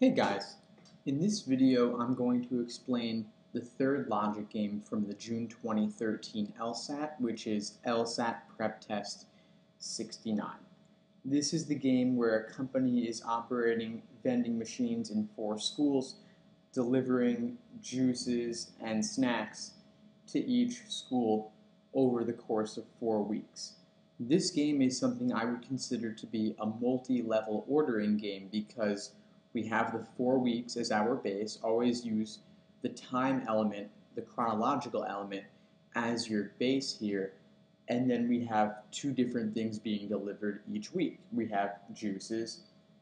Hey guys, in this video I'm going to explain the third logic game from the June 2013 LSAT, which is LSAT Prep Test 69. This is the game where a company is operating vending machines in four schools, delivering juices and snacks to each school over the course of four weeks. This game is something I would consider to be a multi-level ordering game because we have the four weeks as our base, always use the time element, the chronological element, as your base here, and then we have two different things being delivered each week. We have juices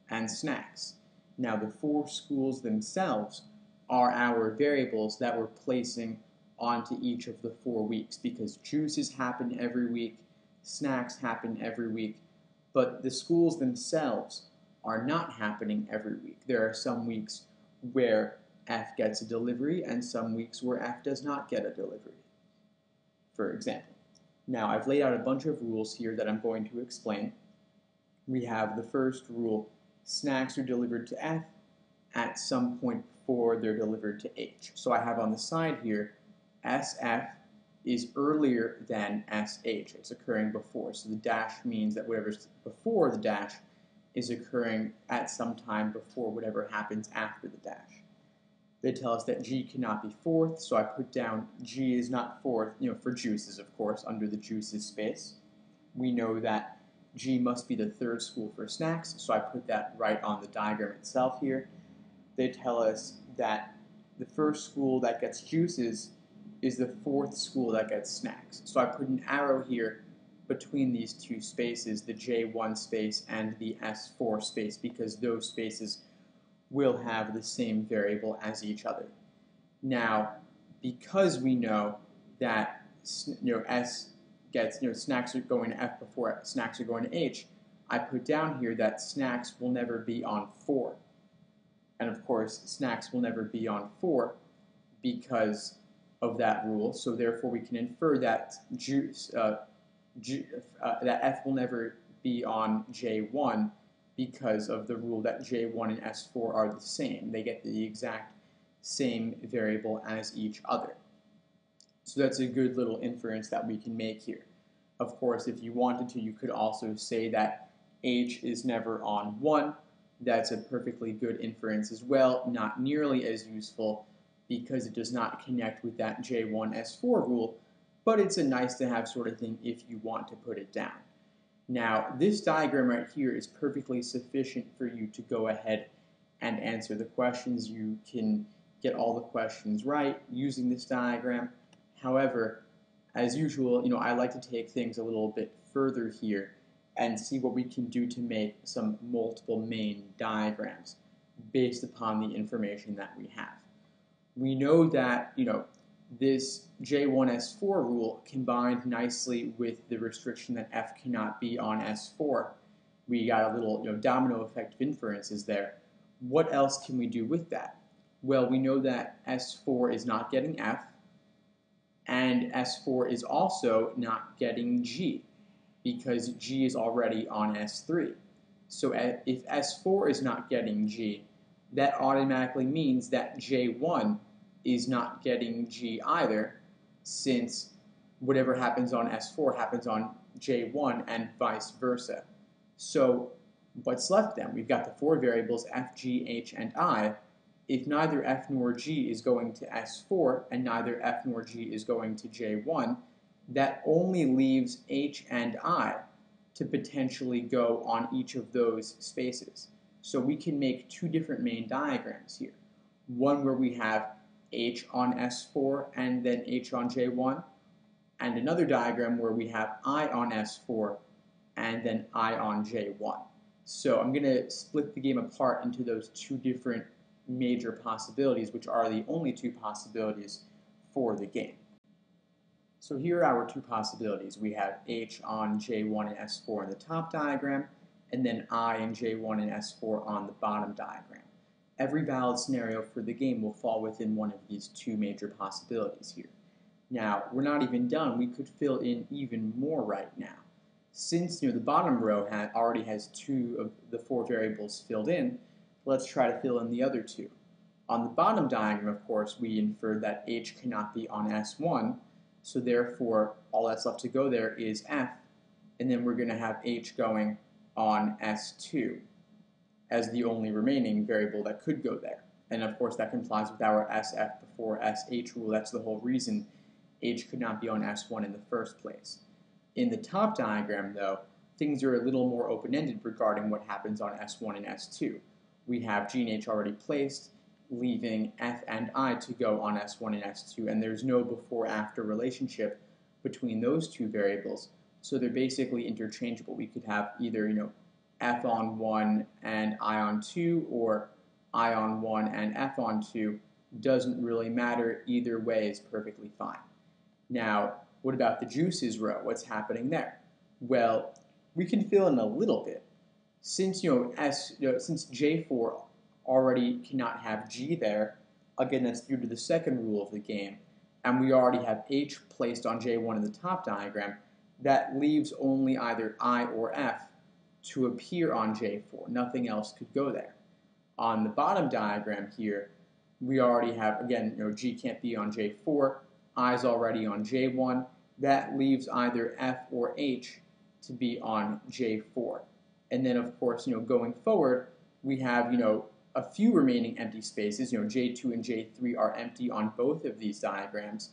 and snacks. Now the four schools themselves are our variables that we're placing onto each of the four weeks because juices happen every week, snacks happen every week, but the schools themselves are not happening every week. There are some weeks where F gets a delivery and some weeks where F does not get a delivery, for example. Now, I've laid out a bunch of rules here that I'm going to explain. We have the first rule, snacks are delivered to F at some point before they're delivered to H. So I have on the side here, SF is earlier than SH. It's occurring before. So the dash means that whatever's before the dash is occurring at some time before whatever happens after the dash. They tell us that G cannot be fourth, so I put down G is not fourth, you know, for juices, of course, under the juices space. We know that G must be the third school for snacks, so I put that right on the diagram itself here. They tell us that the first school that gets juices is the fourth school that gets snacks. So I put an arrow here between these two spaces, the J1 space and the S4 space, because those spaces will have the same variable as each other. Now, because we know that you know S gets you know snacks are going to F before snacks are going to H, I put down here that snacks will never be on 4. And of course, snacks will never be on 4 because of that rule. So therefore, we can infer that juice, uh, G, uh, that F will never be on J1 because of the rule that J1 and S4 are the same. They get the exact same variable as each other. So that's a good little inference that we can make here. Of course, if you wanted to, you could also say that H is never on 1. That's a perfectly good inference as well, not nearly as useful because it does not connect with that J1 S4 rule, but it's a nice to have sort of thing if you want to put it down. Now, this diagram right here is perfectly sufficient for you to go ahead and answer the questions. You can get all the questions right using this diagram. However, as usual, you know, I like to take things a little bit further here and see what we can do to make some multiple main diagrams based upon the information that we have. We know that, you know, this J1S4 rule combined nicely with the restriction that F cannot be on S4. We got a little you know, domino effect of inferences there. What else can we do with that? Well, we know that S4 is not getting F, and S4 is also not getting G, because G is already on S3. So if S4 is not getting G, that automatically means that J1 is not getting G either, since whatever happens on S4 happens on J1 and vice versa. So what's left then? We've got the four variables f, g, h, and i. If neither f nor g is going to S4 and neither f nor g is going to J1, that only leaves h and i to potentially go on each of those spaces. So we can make two different main diagrams here. One where we have H on S4 and then H on J1, and another diagram where we have I on S4 and then I on J1. So I'm going to split the game apart into those two different major possibilities, which are the only two possibilities for the game. So here are our two possibilities. We have H on J1 and S4 in the top diagram, and then I and J1 and S4 on the bottom diagram every valid scenario for the game will fall within one of these two major possibilities here. Now, we're not even done. We could fill in even more right now. Since you know the bottom row ha already has two of the four variables filled in, Let's try to fill in the other two. On the bottom diagram, of course, we inferred that H cannot be on S1, so therefore all that's left to go there is F, and then we're going to have H going on S2 as the only remaining variable that could go there. And of course that complies with our SF before SH rule. That's the whole reason H could not be on S1 in the first place. In the top diagram though, things are a little more open-ended regarding what happens on S1 and S2. We have G and H already placed, leaving F and I to go on S1 and S2, and there's no before-after relationship between those two variables, so they're basically interchangeable. We could have either, you know, F on 1 and I on 2, or I on 1 and F on 2. Doesn't really matter. Either way is perfectly fine. Now, what about the juices row? What's happening there? Well, we can fill in a little bit. Since you know S, you know, since J4 already cannot have G there, again that's due to the second rule of the game, and we already have H placed on J1 in the top diagram, that leaves only either I or F to appear on J4. Nothing else could go there. On the bottom diagram here, we already have, again, you know, G can't be on J4, is already on J1. That leaves either F or H to be on J4. And then, of course, you know, going forward, we have, you know, a few remaining empty spaces. You know, J2 and J3 are empty on both of these diagrams,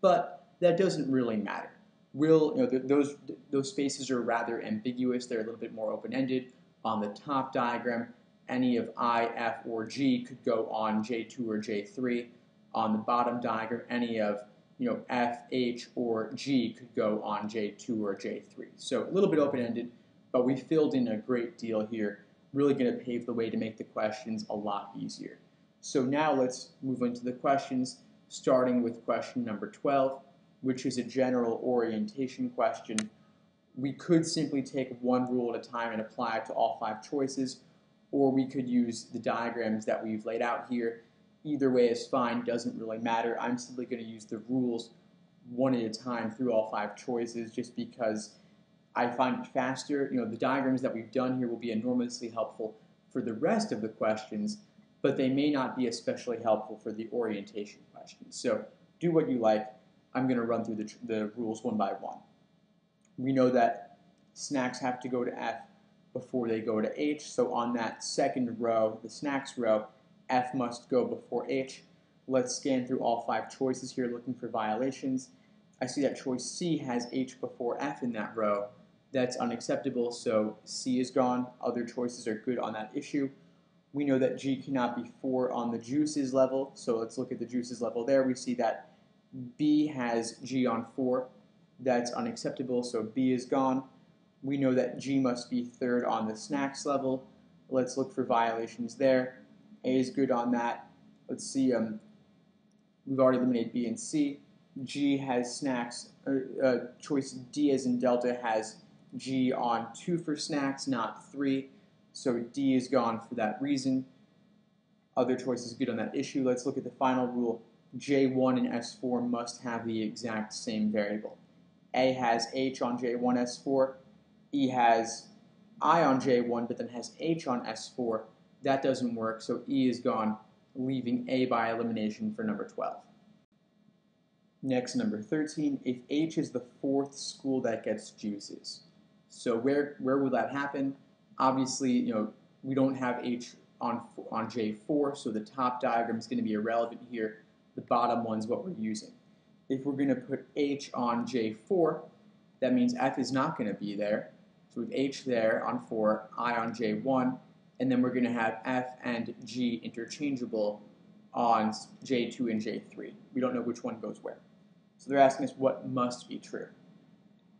but that doesn't really matter will, you know, th those, those spaces are rather ambiguous. They're a little bit more open-ended. On the top diagram, any of I, F, or G could go on J2 or J3. On the bottom diagram, any of you know, F, H, or G could go on J2 or J3. So a little bit open-ended, but we filled in a great deal here. Really going to pave the way to make the questions a lot easier. So now let's move into the questions, starting with question number 12 which is a general orientation question, we could simply take one rule at a time and apply it to all five choices, or we could use the diagrams that we've laid out here. Either way is fine, doesn't really matter. I'm simply going to use the rules one at a time through all five choices just because I find it faster. You know, the diagrams that we've done here will be enormously helpful for the rest of the questions, but they may not be especially helpful for the orientation questions. So do what you like. I'm going to run through the, the rules one by one. We know that snacks have to go to F before they go to H, so on that second row, the snacks row, F must go before H. Let's scan through all five choices here looking for violations. I see that choice C has H before F in that row. That's unacceptable, so C is gone. Other choices are good on that issue. We know that G cannot be 4 on the juices level, so let's look at the juices level there. We see that B has G on 4. That's unacceptable, so B is gone. We know that G must be third on the snacks level. Let's look for violations there. A is good on that. Let's see, um, we've already eliminated B and C. G has snacks, uh, uh, choice D as in Delta has G on 2 for snacks, not 3. So D is gone for that reason. Other choice is good on that issue. Let's look at the final rule. J1 and S4 must have the exact same variable. A has H on J1 S4, E has I on J1 but then has H on S4. That doesn't work, so E is gone, leaving A by elimination for number 12. Next, number 13, if H is the fourth school that gets juices. So where, where will that happen? Obviously, you know, we don't have H on, on J4, so the top diagram is going to be irrelevant here the bottom one's what we're using. If we're going to put H on J4, that means F is not going to be there. So we have H there on 4, I on J1, and then we're going to have F and G interchangeable on J2 and J3. We don't know which one goes where. So they're asking us what must be true.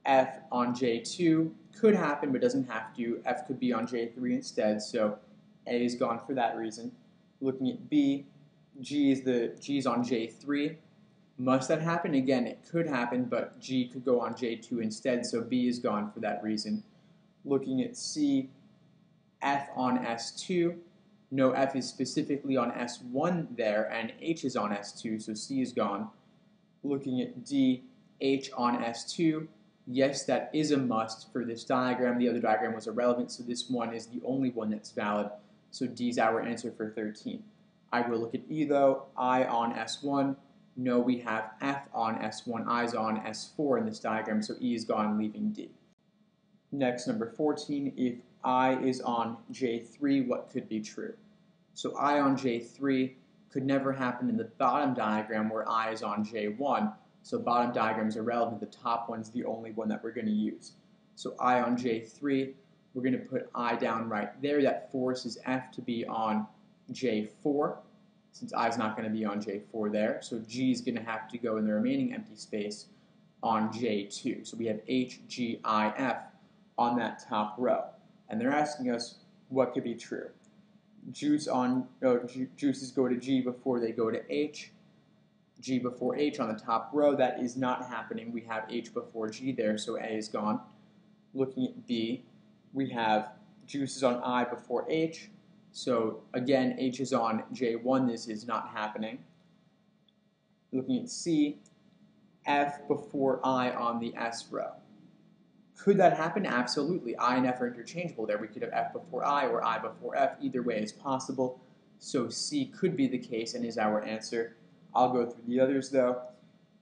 F on J2 could happen but doesn't have to. F could be on J3 instead, so A is gone for that reason. Looking at B, G is the G is on J3. Must that happen? Again, it could happen, but G could go on J2 instead, so B is gone for that reason. Looking at C, F on S2. No F is specifically on S1 there, and H is on S2, so C is gone. Looking at D, H on S2. Yes, that is a must for this diagram. The other diagram was irrelevant, so this one is the only one that's valid. so D is our answer for 13. I will look at E though, I on S1, no we have F on S1, is on S4 in this diagram, so E is gone leaving D. Next, number 14, if I is on J3, what could be true? So I on J3 could never happen in the bottom diagram where I is on J1, so bottom diagrams are relevant, the top one's the only one that we're going to use. So I on J3, we're going to put I down right there. That forces F to be on J4, since I is not going to be on J4 there. So G is going to have to go in the remaining empty space on J2. So we have H, G, I, F on that top row. And they're asking us what could be true. Juice on oh, ju juices go to G before they go to H. G before H on the top row. That is not happening. We have H before G there, so A is gone. Looking at B, we have juices on I before H. So again, H is on J1. This is not happening. Looking at C, F before I on the S row. Could that happen? Absolutely. I and F are interchangeable there. We could have F before I or I before F. Either way is possible. So C could be the case and is our answer. I'll go through the others though.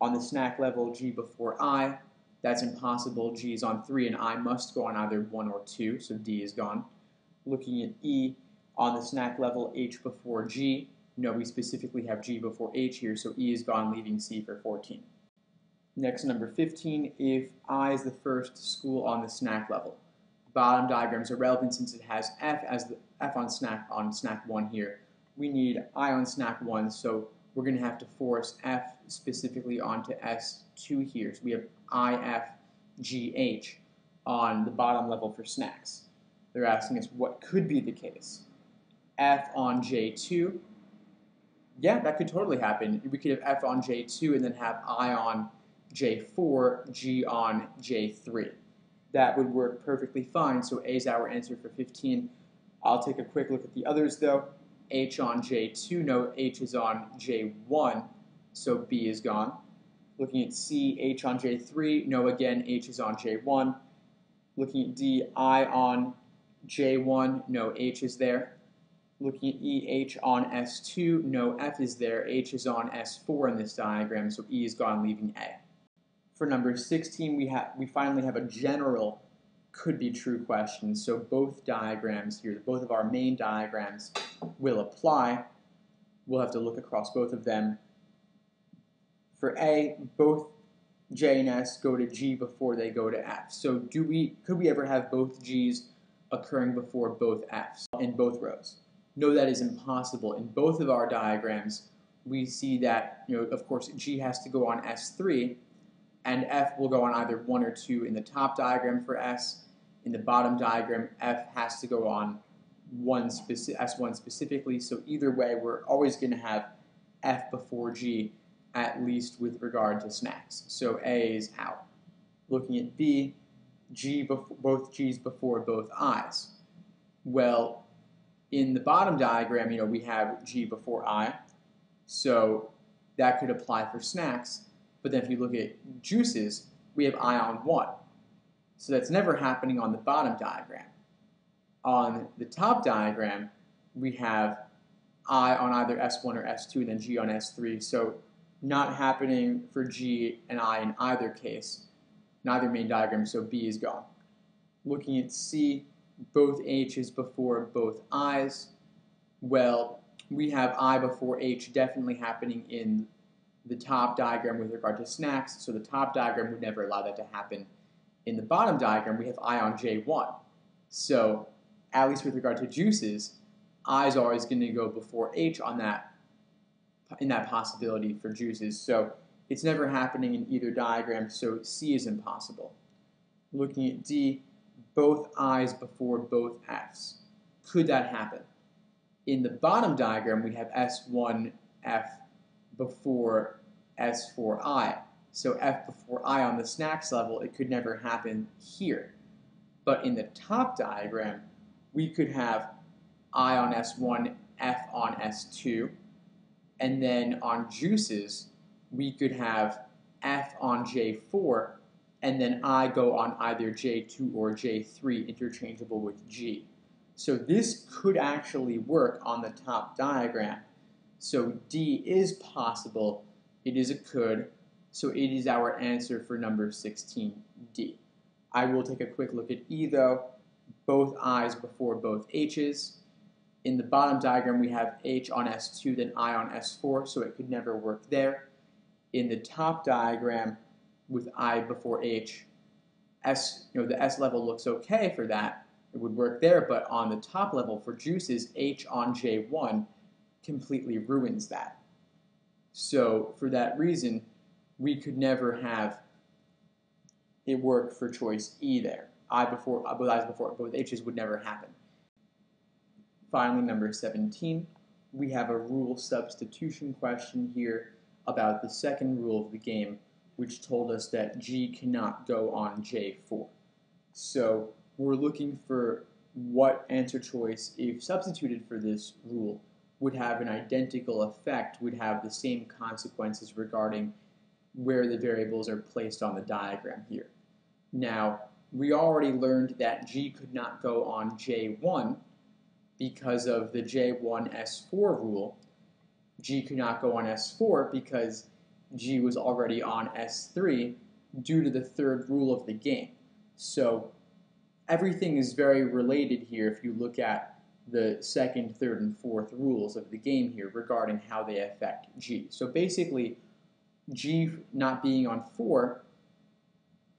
On the snack level, G before I. That's impossible. G is on 3 and I must go on either 1 or 2, so D is gone. Looking at E, on the snack level, H before G. No, we specifically have G before H here, so E is gone, leaving C for 14. Next, number 15, if I is the first school on the snack level. Bottom diagrams are relevant since it has F as the F on snack on snack 1 here. We need I on snack 1, so we're going to have to force F specifically onto S2 here. So we have I, F, G, H on the bottom level for snacks. They're asking us what could be the case. F on J2. Yeah, that could totally happen. We could have F on J2 and then have I on J4, G on J3. That would work perfectly fine, so A is our answer for 15. I'll take a quick look at the others though. H on J2, no, H is on J1, so B is gone. Looking at C, H on J3, no, again, H is on J1. Looking at D, I on J1, no, H is there. Looking at E, H on S2, no F is there. H is on S4 in this diagram, so E is gone, leaving A. For number 16, we, have we finally have a general could be true question. So both diagrams here, both of our main diagrams will apply. We'll have to look across both of them. For A, both J and S go to G before they go to F. So do we could we ever have both G's occurring before both F's in both rows? No, that is impossible. In both of our diagrams, we see that, you know, of course, G has to go on S3, and F will go on either 1 or 2 in the top diagram for S. In the bottom diagram, F has to go on one speci S1 specifically, so either way, we're always going to have F before G, at least with regard to snacks. So A is out. Looking at B, G both G's before both I's. Well, in the bottom diagram, you know, we have G before I, so that could apply for snacks. But then if you look at juices, we have I on 1. So that's never happening on the bottom diagram. On the top diagram, we have I on either S1 or S2 and then G on S3. So not happening for G and I in either case, neither main diagram, so B is gone. Looking at C, both H's before both I's. Well, we have I before H definitely happening in the top diagram with regard to snacks, so the top diagram would never allow that to happen. In the bottom diagram, we have I on J1. So, at least with regard to juices, is always going to go before H on that in that possibility for juices. So, it's never happening in either diagram, so C is impossible. Looking at D, both I's before both F's. Could that happen? In the bottom diagram, we have S1F before S4I. So F before I on the snacks level, it could never happen here. But in the top diagram, we could have I on S1, F on S2, and then on juices, we could have F on J4 and then I go on either J2 or J3 interchangeable with G. So this could actually work on the top diagram. So D is possible, it is a could, so it is our answer for number 16D. I will take a quick look at E though, both I's before both H's. In the bottom diagram we have H on S2 then I on S4, so it could never work there. In the top diagram with I before H, S, you know, the S level looks okay for that, it would work there, but on the top level for juices, H on J1 completely ruins that. So for that reason, we could never have it work for choice E there. I before, uh, both I's before, both H's would never happen. Finally, number 17, we have a rule substitution question here about the second rule of the game, which told us that G cannot go on J4. So we're looking for what answer choice, if substituted for this rule, would have an identical effect, would have the same consequences regarding where the variables are placed on the diagram here. Now, we already learned that G could not go on J1 because of the J1S4 rule. G could not go on S4 because G was already on S3 due to the third rule of the game. So everything is very related here if you look at the second, third, and fourth rules of the game here regarding how they affect G. So basically, G not being on 4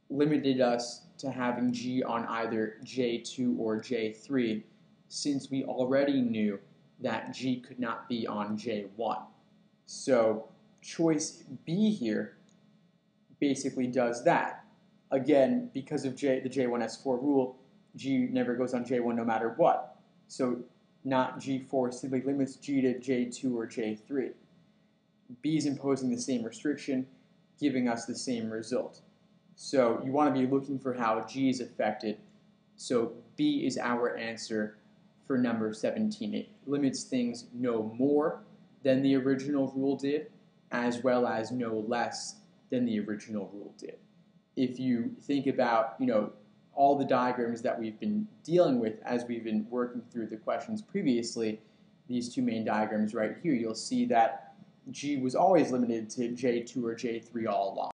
limited us to having G on either J2 or J3 since we already knew that G could not be on J1. So choice B here basically does that. Again, because of J, the J1S4 rule, G never goes on J1 no matter what. So not G4 simply limits G to J2 or J3. B is imposing the same restriction, giving us the same result. So you want to be looking for how G is affected. So B is our answer for number 17. It limits things no more than the original rule did, as well as no less than the original rule did. If you think about, you know, all the diagrams that we've been dealing with as we've been working through the questions previously, these two main diagrams right here, you'll see that G was always limited to J2 or J3 all along.